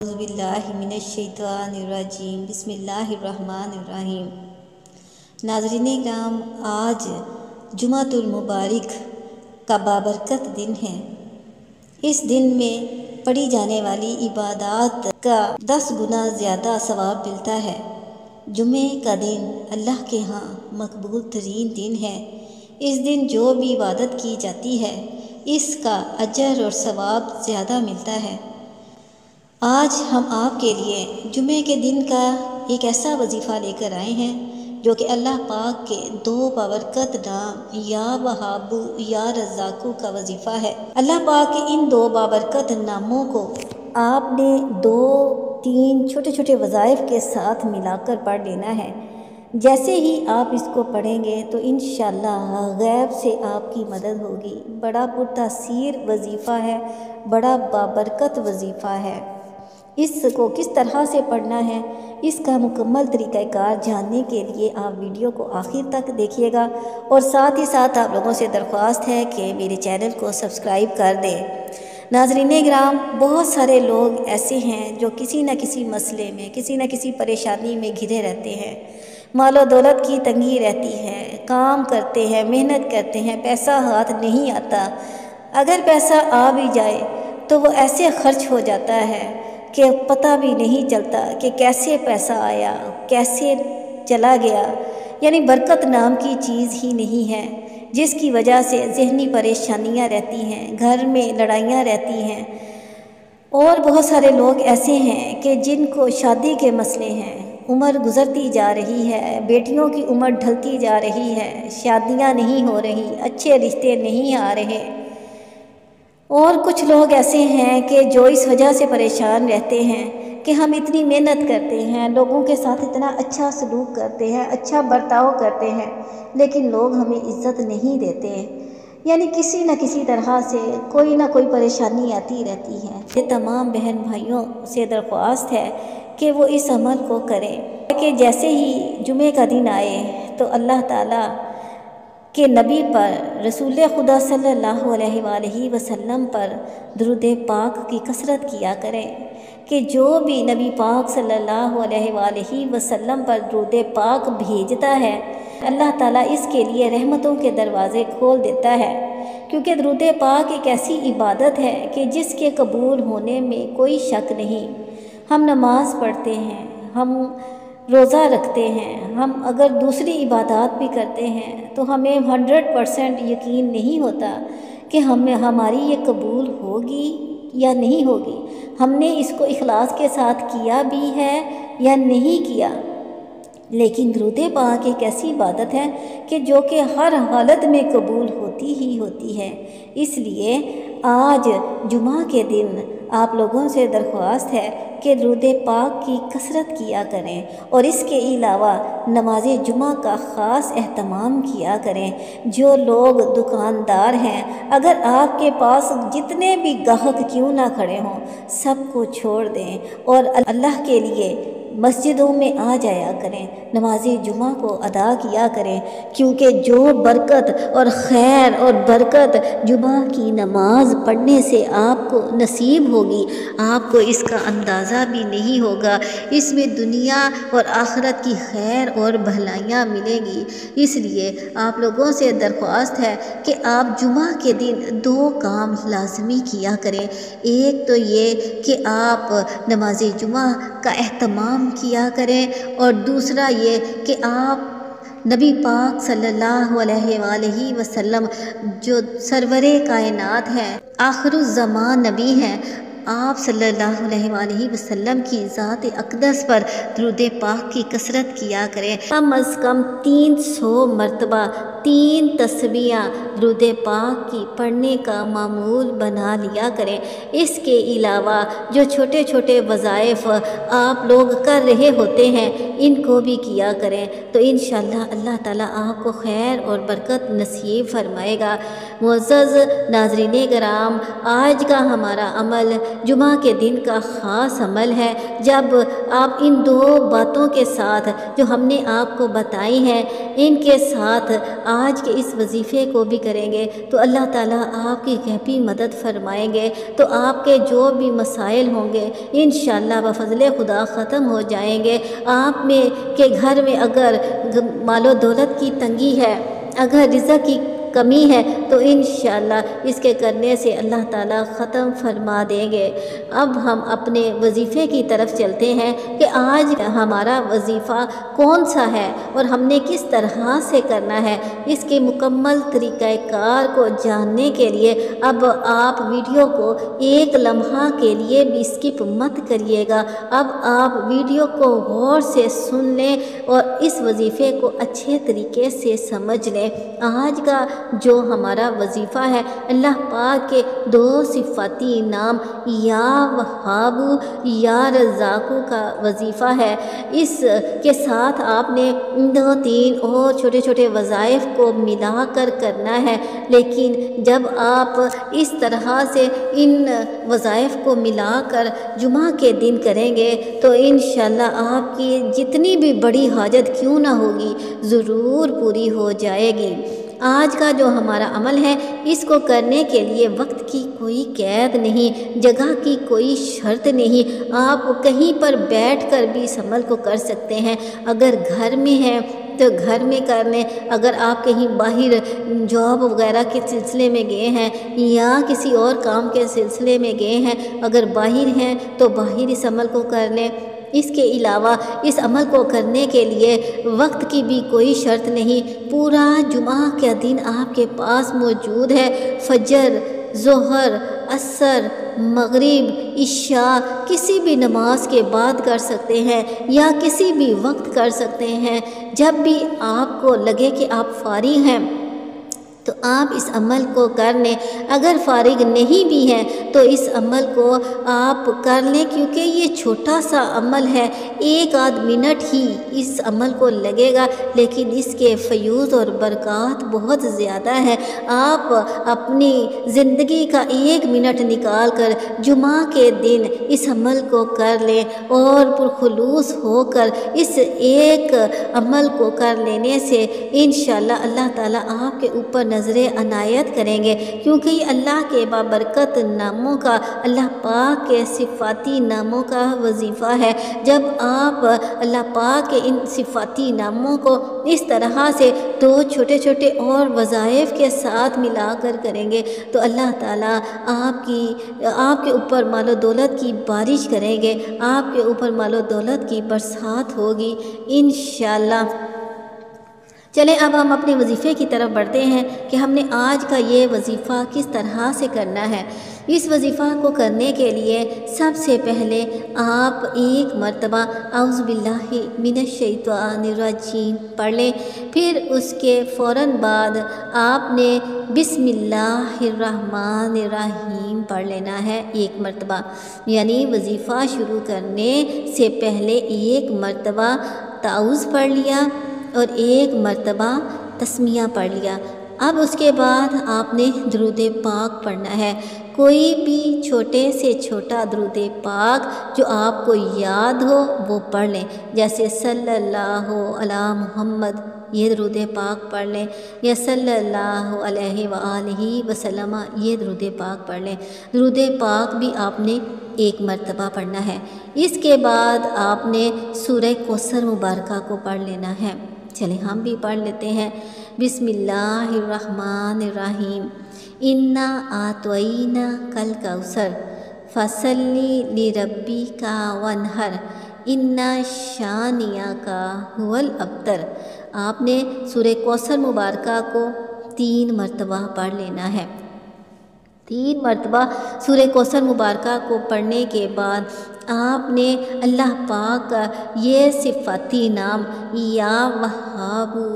बिस्मिल्लाहिर्रहमानिर्रहीम नाजरीन ग्राम आज जुमातुल मुबारक का बाबरकत दिन है इस दिन में पढ़ी जाने वाली इबादत का दस गुना ज़्यादा सवाब मिलता है। जुमे का दिन अल्लाह के यहाँ मकबूल तरीन दिन है। इस दिन जो भी इबादत की जाती है, इसका अजर और सवाब ज़्यादा मिलता है। आज हम आपके लिए जुमे के दिन का एक ऐसा वजीफ़ा लेकर आए हैं, जो कि अल्लाह पाक के दो बाबरकत नाम या वहाबू या रज़ाकू का वजीफ़ा है। अल्लाह पाक के इन दो बाबरकत नामों को आपने दो, तीन छोटे छोटे वज़ाइफ के साथ मिलाकर पढ़ लेना है। जैसे ही आप इसको पढ़ेंगे तो इन गैब से आपकी मदद होगी। बड़ा पुरतासीर वजीफ़ा है, बड़ा बाबरकत वजीफ़ा है। इसको किस तरह से पढ़ना है, इसका मुकम्मल तरीक़ाकार जानने के लिए आप वीडियो को आखिर तक देखिएगा। और साथ ही साथ आप लोगों से दरख्वास्त है कि मेरे चैनल को सब्सक्राइब कर दें। नाजरीन ग्राम बहुत सारे लोग ऐसे हैं जो किसी न किसी मसले में, किसी न किसी परेशानी में घिरे रहते हैं। मालो दौलत की तंगी रहती है, काम करते हैं, मेहनत करते हैं, पैसा हाथ नहीं आता। अगर पैसा आ भी जाए तो वो ऐसे खर्च हो जाता है। कि पता भी नहीं चलता कि कैसे पैसा आया, कैसे चला गया। यानी बरकत नाम की चीज़ ही नहीं है, जिसकी वजह से जहनी परेशानियाँ रहती हैं, घर में लड़ाइयाँ रहती हैं। और बहुत सारे लोग ऐसे हैं कि जिनको शादी के मसले हैं, उम्र गुज़रती जा रही है, बेटियों की उम्र ढलती जा रही है, शादियाँ नहीं हो रही, अच्छे रिश्ते नहीं आ रहे। और कुछ लोग ऐसे हैं कि जो इस वजह से परेशान रहते हैं कि हम इतनी मेहनत करते हैं, लोगों के साथ इतना अच्छा सलूक करते हैं अच्छा बर्ताव करते हैं, लेकिन लोग हमें इज़्ज़त नहीं देते। यानी किसी न किसी तरह से कोई ना कोई परेशानी आती रहती है। ये तमाम बहन भाइयों से दरख्वास्त है कि वो इस अमल को करें। कि जैसे ही जुमे का दिन आए तो अल्लाह ताला कि नबी पर, रसूल खुदा सल्लल्लाहु अलैहि वसल्लम पर दरुद पाक की कसरत किया करें, कि जो भी नबी पाक सल्लल्लाहु अलैहि वसल्लम पर दरुद पाक भेजता है, अल्लाह ताला इसके लिए रहमतों के दरवाज़े खोल देता है। क्योंकि दरुद पाक एक ऐसी इबादत है कि जिसके कबूल होने में कोई शक नहीं। हम नमाज़ पढ़ते हैं, हम रोज़ा रखते हैं। हम अगर दूसरी इबादत भी करते हैं तो हमें हंड्रेड परसेंट यकीन नहीं होता कि हमें, हमारी ये कबूल होगी या नहीं होगी। हमने इसको इखलास के साथ किया भी है या नहीं किया। लेकिन दरुद पाक एक ऐसी इबादत है कि जो कि हर हालत में कबूल होती ही होती है। इसलिए आज जुमा के दिन आप लोगों से दरख्वास्त है कि रुद पाक की कसरत किया करें और इसके अलावा नमाज़ जुमा का ख़ास अहतमाम किया करें। जो लोग दुकानदार हैं, अगर आपके पास जितने भी गाहक क्यों ना खड़े हों, सबको छोड़ दें और अल्लाह के लिए मस्जिदों में आ जाया करें, नमाज़ जुमा को अदा किया करें, क्योंकि जो बरकत और खैर और बरकत जुमा की नमाज़ पढ़ने से आपको नसीब होगी, आपको इसका अंदाज़ा भी नहीं होगा। इसमें दुनिया और आखरत की खैर और भलाइयाँ मिलेंगी। इसलिए आप लोगों से दरख्वास्त है कि आप जुमा के दिन दो काम लाजमी किया करें। एक तो ये कि आप नमाज़ जुमा का अहतमाम किया करें। और दूसरा ये कि आप नबी पाक सल्लल्लाहु अलैहि वसल्लम, जो सरवर कायनात हैं, आखिर नबी हैं, आप सल्लल्लाहु अलैहि वसल्लम की ज़ात अकदस पर दरुद पाक की कसरत किया करें। कम अज़ कम तीन सौ मरतबा तीन तस्बियाँ दरुद पाक की पढ़ने का मामूल बना लिया करें। इसके अलावा जो छोटे छोटे वज़ाइफ आप लोग कर रहे होते हैं, इनको भी किया करें। तो इन अल्लाह ताला आपको खैर और बरकत नसीब फरमाएगा। मुज़ नाजरीन कराम आज का हमारा अमल जुमा के दिन का ख़ास अमल है। जब आप इन दो बातों के साथ जो हमने आपको बताई हैं, इनके साथ आज के इस वजीफ़े को भी करेंगे तो अल्लाह ताला आपकी गहबी मदद फरमाएँगे तो आपके जो भी मसाइल होंगे इन बफजल खुदा ख़त्म हो जाएँगे। आप में के घर में अगर मालो दौलत की तंगी है, अगर रिज़ा की कमी है तो इन इसके करने से अल्लाह ताला ख़त्म फरमा देंगे। अब हम अपने वजीफ़े की तरफ़ चलते हैं कि आज हमारा वजीफ़ा कौन सा है और हमने किस तरह से करना है। इसके मुकम्मल तरीक़ाकार को जानने के लिए अब आप वीडियो को एक लम्हा के लिए भी स्किप मत करिएगा। अब आप वीडियो को गौर से सुन लें और इस वजीफ़े को अच्छे तरीके से समझ लें। आज का जो हमारा वजीफ़ा है। अल्लाह पाक के दो सिफाती नाम या वहाबू, या रज़ाकू का वजीफ़ा है। इस के साथ आपने दो तीन और छोटे छोटे वज़ाइफ को मिला कर करना है। लेकिन जब आप इस तरह से इन वज़ाइफ को मिलाकर जुमा के दिन करेंगे तो इन आपकी जितनी भी बड़ी हाजत क्यों ना होगी, ज़रूर पूरी हो जाएगी। आज का जो हमारा अमल है, इसको करने के लिए वक्त की कोई कैद नहीं, जगह की कोई शर्त नहीं। आप कहीं पर बैठ कर भी इस अमल को कर सकते हैं। अगर घर में है तो घर में कर लें। अगर आप कहीं बाहर जॉब वगैरह के सिलसिले में गए हैं, या किसी और काम के सिलसिले में गए हैं, अगर बाहर हैं तो बाहर इस अमल को कर लें। इसके अलावा इस अमल को करने के लिए वक्त की भी कोई शर्त नहीं। पूरा जुमा का दिन आपके पास मौजूद है। फजर, जहर, असर, मगरिब इशा किसी भी नमाज़ के बाद कर सकते हैं या किसी भी वक्त कर सकते हैं। जब भी आपको लगे कि आप फारी हैं तो आप इस अमल को कर लें अगर फारिग नहीं भी हैं तो इस अमल को आप कर लें, क्योंकि ये छोटा सा अमल है। एक आध मिनट ही इस अमल को लगेगा, लेकिन इसके फ्यूज़ और बरक़ात बहुत ज़्यादा है। आप अपनी ज़िंदगी का एक मिनट निकाल कर जुमा के दिन इस अमल को कर लें और पुरखलूस होकर इस एक अमल को कर लेने से इन अल्लाह ताला आपके ऊपर नज़र अनायत करेंगे, क्योंकि अल्लाह के बाबरकत नामों का, अल्लाह पाक के सिफाती नामों का वजीफ़ा है। जब आप अल्लाह पाक के इन सिफाती नामों को इस तरह से दो छोटे छोटे और वज़ाइफ के साथ मिला कर करेंगे तो अल्लाह ताला आपकी, आपके ऊपर मालो दौलत की बारिश करेंगे, आपके ऊपर मालो दौलत की बरसात होगी इन चलें, अब हम अपने वजीफ़े की तरफ़ बढ़ते हैं कि हमने आज का ये वजीफ़ा किस तरह से करना है। इस वजीफ़ा को करने के लिए सबसे पहले आप एक मरतबा आउज़बिल्लिमिनशैतवानरजीम पढ़ लें। फिर उसके फ़ौर बाद आपने बिस्मिल्लाहिर्रहमानिर्रहीम पढ़ लेना है एक मरतबा। यानी वजीफ़ा शुरू करने से पहले एक मरतबा ताउज़ पढ़ लिया। और एक मरतबा तस्मिया पढ़ लिया। अब उसके बाद आपने दरुद पाक पढ़ना है। कोई भी छोटे से छोटा दरुद पाक जो आपको याद हो, वो पढ़ लें। जैसे सल्लल्लाहु अला मोहम्मद, ये दरुद पाक पढ़ लें। या सल्लल्लाहु अलैहि सल्ला वसल्लम, ये दरुद पाक पढ़ लें। दरुद पाक भी आपने एक मरतबा पढ़ना है। इसके बाद आपने सूर्य कोसर मुबारक को पढ़ लेना है। चलें, हम भी पढ़ लेते हैं। बिस्मिल्लाहिर्रहमानिर्रहीम। इन्ना आतोईना कल कौसर। फसली ली रब्बी का वनहर। इन्ना शानिया का हुवल अबतर। आपने सूर्य कौसर मुबारक को तीन मरतबा पढ़ लेना है। तीन मरतबा सूर्य कौसर मुबारक को पढ़ने के बाद आपने अल्लाह पाक का ये सिफाती नाम या वहाबू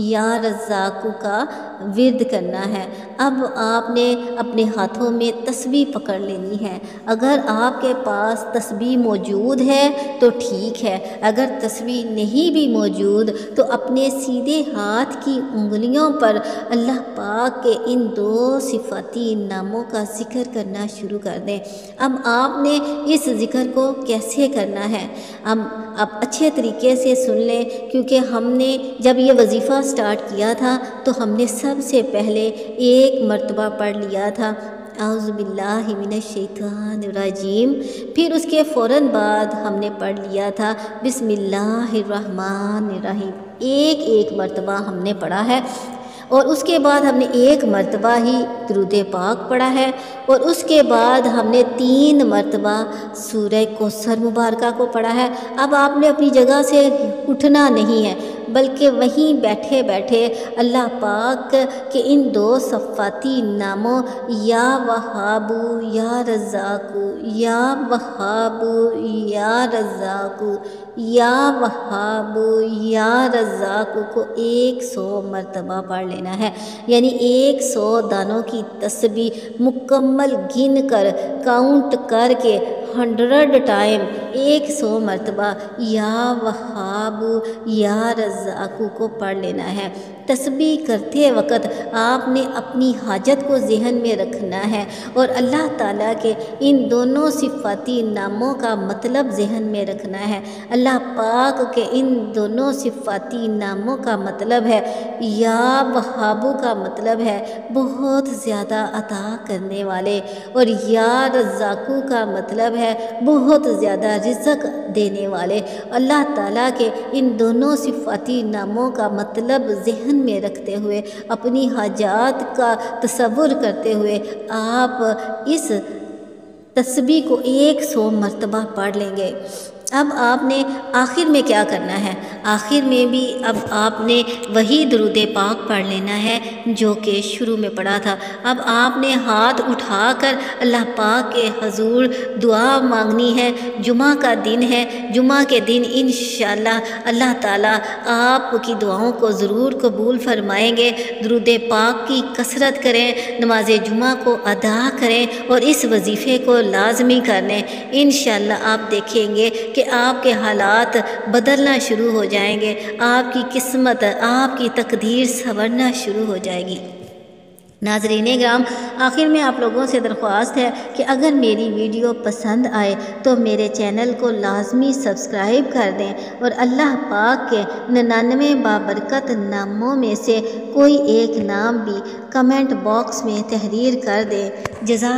या रज़ाकू का विरद करना है। अब आपने अपने हाथों में तस्वीर पकड़ लेनी है। अगर आपके पास तस्वीर मौजूद है तो ठीक है। अगर तस्वीर नहीं भी मौजूद तो अपने सीधे हाथ की उंगलियों पर अल्लाह पाक के इन दो सिफाती नामों का ज़िक्र करना शुरू कर दें। अब आपने इस ज़िक्र को को कैसे करना है? हम अब अच्छे तरीके से सुन लें, क्योंकि हमने, जब ये वजीफ़ा स्टार्ट किया था तो हमने सबसे पहले एक मरतबा पढ़ लिया था। आउज़बिल्लिमिनशैतानरजीम फिर उसके फ़ौर बाद हमने पढ़ लिया था, बिस्मिल्लाहिर्रहमानिर्रहीम। एक एक मरतबा हमने पढ़ा है। और उसके बाद हमने एक मरतबा ही दरुद पाक पढ़ा है और उसके बाद हमने तीन मरतबा सूर्य कोसर मुबारक को पढ़ा है। अब आपने अपनी जगह से उठना नहीं है, बल्कि वहीं बैठे बैठे अल्लाह पाक के इन दो सफ़ाती नामों, या वहाबू, या रज़ाकू, या वहाबू, या रज़ाकू, या वहाबू, या रज़ाकू को एक सौ मरतबा पढ़ लेना है। यानी एक सौ दानों की तस्बी मुकम्मल गिन कर काउंट करके हंड्रेड टाइम एक सौ मरतबा या वहाबू या रज़ाकू को पढ़ लेना है। तस्बी करते वक़्त आपने अपनी हाजत को जहन में रखना है और अल्लाह ताला के इन दोनों सिफाती नामों का मतलब जहन में रखना है। अल्लाह पाक के इन दोनों सिफाती नामों का मतलब है, या वहाबू का मतलब है, बहुत ज़्यादा अता करने वाले। और या रज़ाकू का मतलब है बहुत ज़्यादा रिज़क देने वाले। अल्लाह ताला के इन दोनों सिफाती नामों का मतलब जहन में रखते हुए, अपनी हाजात का तस्वुर करते हुए आप इस तस्बी को एक सौ मरतबा पढ़ लेंगे। अब आपने आखिर में क्या करना है? आखिर में भी अब आपने वही दरुद पाक पढ़ लेना है जो कि शुरू में पढ़ा था। अब आपने हाथ उठाकर अल्लाह पाक के हजूर दुआ मांगनी है। जुमा का दिन है। जुमा के दिन इन अल्लाह ताला आपकी दुआओं को ज़रूर कबूल फरमाएँगे। दरुद पाक की कसरत करें, नमाज़ जुमा को अदा करें और इस वजीफ़े को लाजमी कर लें। इन आप देखेंगे कि आपके हालात बदलना शुरू हो जाएँगे, आपकी किस्मत, आपकी तकदीर संवरना शुरू हो जाएगी। नाजरीन ग्राम, आखिर में आप लोगों से दरख्वास्त है कि अगर मेरी वीडियो पसंद आए तो मेरे चैनल को लाजमी सब्सक्राइब कर दें और अल्लाह पाक के निन्यानवे बाबरकत नामों में से कोई एक नाम भी कमेंट बॉक्स में तहरीर कर दें। जजा